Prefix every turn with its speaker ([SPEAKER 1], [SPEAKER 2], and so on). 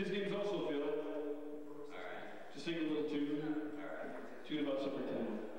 [SPEAKER 1] His name's also Phil. All
[SPEAKER 2] right.
[SPEAKER 1] Just sing a little tune.
[SPEAKER 2] All right.
[SPEAKER 1] Tune about supper time.